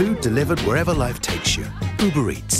food delivered wherever life takes you. Uber Eats.